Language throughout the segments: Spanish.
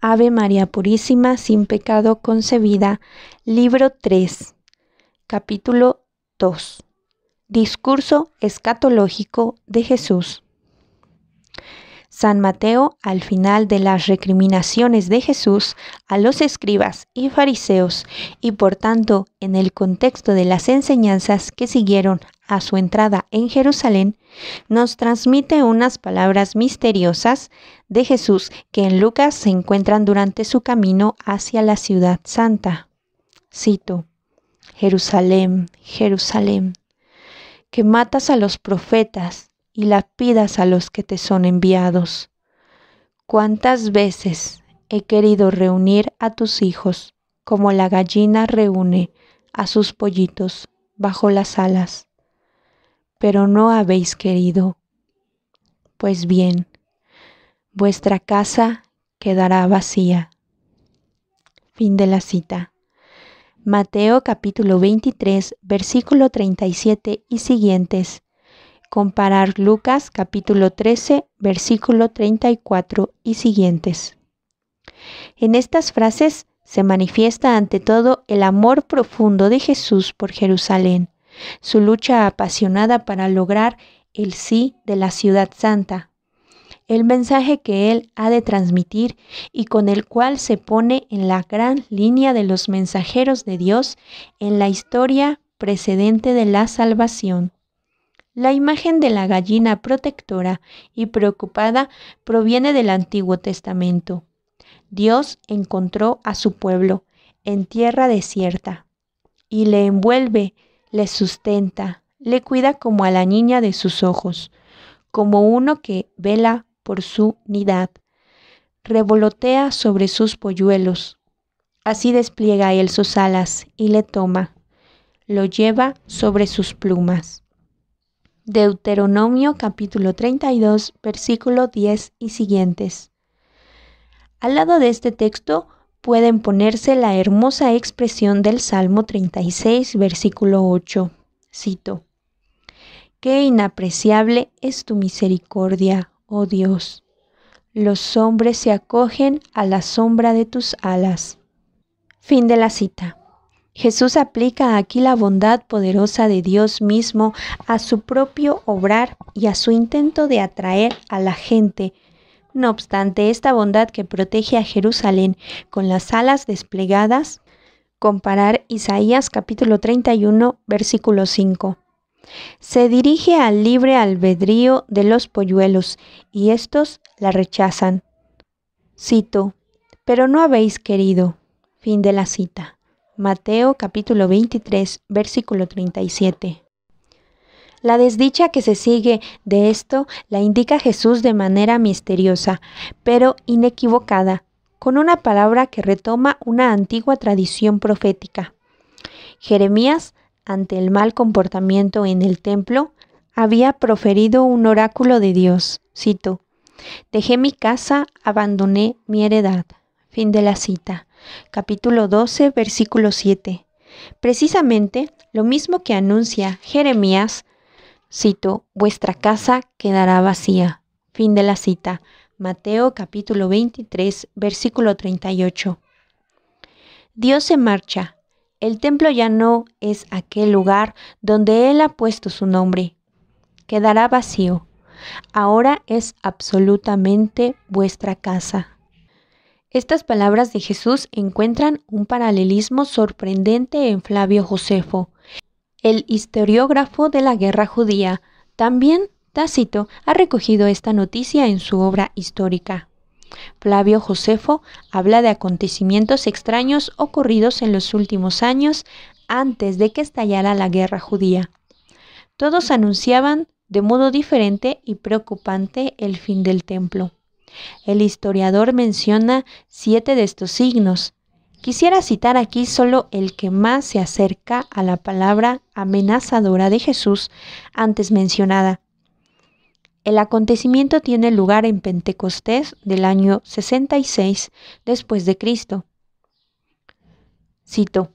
Ave María Purísima, sin pecado concebida, libro 3, capítulo 2. Discurso escatológico de Jesús. San Mateo, al final de las recriminaciones de Jesús a los escribas y fariseos, y por tanto en el contexto de las enseñanzas que siguieron a su entrada en Jerusalén, nos transmite unas palabras misteriosas de Jesús que en Lucas se encuentran durante su camino hacia la ciudad santa. Cito, Jerusalén, Jerusalén, que matas a los profetas y la pidas a los que te son enviados. ¿Cuántas veces he querido reunir a tus hijos como la gallina reúne a sus pollitos bajo las alas? Pero no habéis querido. Pues bien, vuestra casa quedará vacía. Fin de la cita. Mateo capítulo 23, versículo 37 y siguientes Comparar Lucas capítulo 13, versículo 34 y siguientes. En estas frases se manifiesta ante todo el amor profundo de Jesús por Jerusalén, su lucha apasionada para lograr el sí de la ciudad santa, el mensaje que Él ha de transmitir y con el cual se pone en la gran línea de los mensajeros de Dios en la historia precedente de la salvación. La imagen de la gallina protectora y preocupada proviene del Antiguo Testamento. Dios encontró a su pueblo en tierra desierta y le envuelve, le sustenta, le cuida como a la niña de sus ojos, como uno que vela por su nidad, revolotea sobre sus polluelos. Así despliega él sus alas y le toma, lo lleva sobre sus plumas. Deuteronomio capítulo 32, versículo 10 y siguientes. Al lado de este texto pueden ponerse la hermosa expresión del Salmo 36, versículo 8. Cito. Qué inapreciable es tu misericordia, oh Dios. Los hombres se acogen a la sombra de tus alas. Fin de la cita. Jesús aplica aquí la bondad poderosa de Dios mismo a su propio obrar y a su intento de atraer a la gente. No obstante, esta bondad que protege a Jerusalén con las alas desplegadas, comparar Isaías capítulo 31, versículo 5. Se dirige al libre albedrío de los polluelos y estos la rechazan. Cito, pero no habéis querido. Fin de la cita. Mateo capítulo 23, versículo 37. La desdicha que se sigue de esto la indica Jesús de manera misteriosa, pero inequivocada, con una palabra que retoma una antigua tradición profética. Jeremías, ante el mal comportamiento en el templo, había proferido un oráculo de Dios. Cito, Dejé mi casa, abandoné mi heredad. Fin de la cita capítulo 12, versículo 7. Precisamente lo mismo que anuncia Jeremías, cito, vuestra casa quedará vacía. Fin de la cita. Mateo capítulo 23, versículo 38. Dios se marcha. El templo ya no es aquel lugar donde Él ha puesto su nombre. Quedará vacío. Ahora es absolutamente vuestra casa. Estas palabras de Jesús encuentran un paralelismo sorprendente en Flavio Josefo, el historiógrafo de la guerra judía. También Tácito ha recogido esta noticia en su obra histórica. Flavio Josefo habla de acontecimientos extraños ocurridos en los últimos años antes de que estallara la guerra judía. Todos anunciaban de modo diferente y preocupante el fin del templo. El historiador menciona siete de estos signos. Quisiera citar aquí solo el que más se acerca a la palabra amenazadora de Jesús antes mencionada. El acontecimiento tiene lugar en Pentecostés del año 66 después de Cristo. Cito: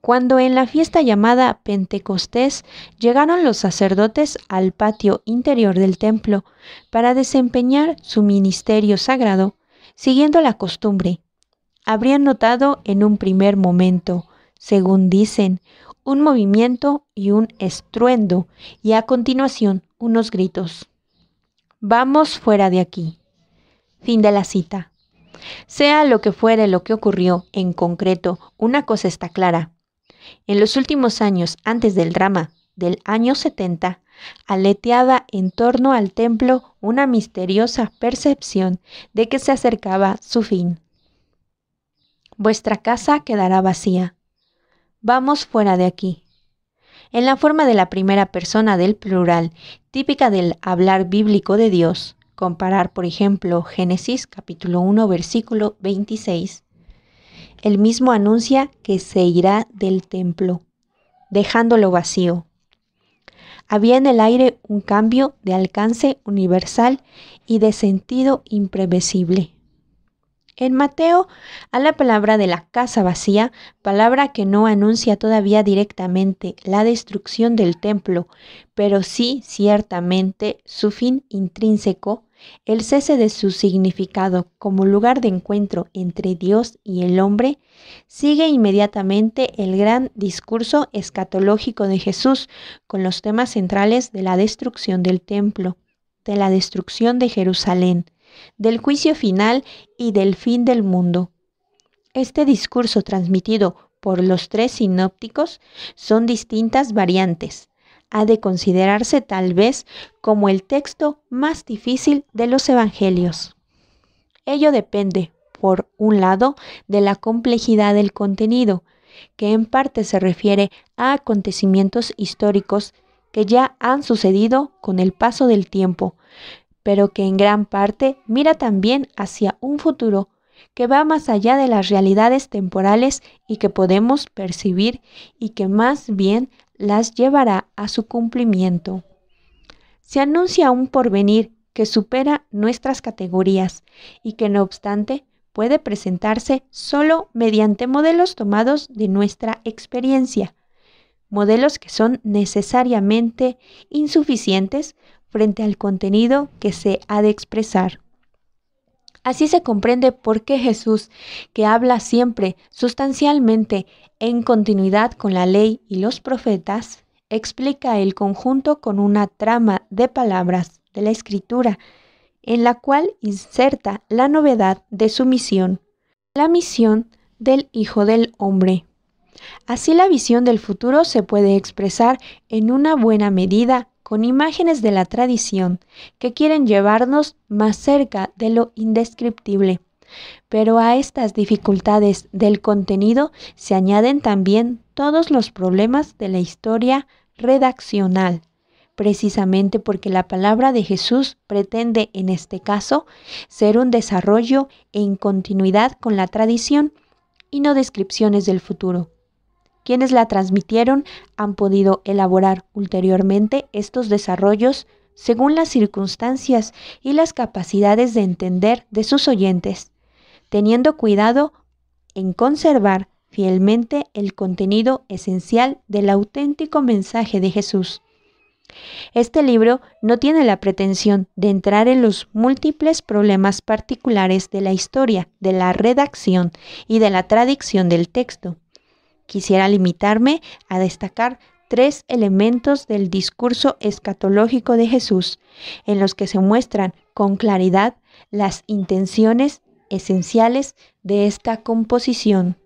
cuando en la fiesta llamada Pentecostés llegaron los sacerdotes al patio interior del templo para desempeñar su ministerio sagrado, siguiendo la costumbre. Habrían notado en un primer momento, según dicen, un movimiento y un estruendo, y a continuación unos gritos. Vamos fuera de aquí. Fin de la cita. Sea lo que fuere lo que ocurrió en concreto, una cosa está clara. En los últimos años antes del drama del año 70, aleteaba en torno al templo una misteriosa percepción de que se acercaba su fin. Vuestra casa quedará vacía. Vamos fuera de aquí. En la forma de la primera persona del plural, típica del hablar bíblico de Dios, comparar por ejemplo Génesis capítulo 1 versículo 26, el mismo anuncia que se irá del templo, dejándolo vacío. Había en el aire un cambio de alcance universal y de sentido imprevisible. En Mateo, a la palabra de la casa vacía, palabra que no anuncia todavía directamente la destrucción del templo, pero sí ciertamente su fin intrínseco, el cese de su significado como lugar de encuentro entre Dios y el hombre, sigue inmediatamente el gran discurso escatológico de Jesús con los temas centrales de la destrucción del templo, de la destrucción de Jerusalén, del juicio final y del fin del mundo. Este discurso transmitido por los tres sinópticos son distintas variantes. Ha de considerarse tal vez como el texto más difícil de los evangelios. Ello depende, por un lado, de la complejidad del contenido, que en parte se refiere a acontecimientos históricos que ya han sucedido con el paso del tiempo, pero que en gran parte mira también hacia un futuro que va más allá de las realidades temporales y que podemos percibir y que más bien las llevará a su cumplimiento. Se anuncia un porvenir que supera nuestras categorías y que no obstante puede presentarse solo mediante modelos tomados de nuestra experiencia, modelos que son necesariamente insuficientes frente al contenido que se ha de expresar. Así se comprende por qué Jesús, que habla siempre sustancialmente en continuidad con la ley y los profetas, explica el conjunto con una trama de palabras de la escritura, en la cual inserta la novedad de su misión, la misión del Hijo del Hombre. Así la visión del futuro se puede expresar en una buena medida con imágenes de la tradición que quieren llevarnos más cerca de lo indescriptible. Pero a estas dificultades del contenido se añaden también todos los problemas de la historia redaccional, precisamente porque la palabra de Jesús pretende en este caso ser un desarrollo en continuidad con la tradición y no descripciones del futuro. Quienes la transmitieron han podido elaborar ulteriormente estos desarrollos según las circunstancias y las capacidades de entender de sus oyentes, teniendo cuidado en conservar fielmente el contenido esencial del auténtico mensaje de Jesús. Este libro no tiene la pretensión de entrar en los múltiples problemas particulares de la historia, de la redacción y de la tradición del texto quisiera limitarme a destacar tres elementos del discurso escatológico de Jesús, en los que se muestran con claridad las intenciones esenciales de esta composición.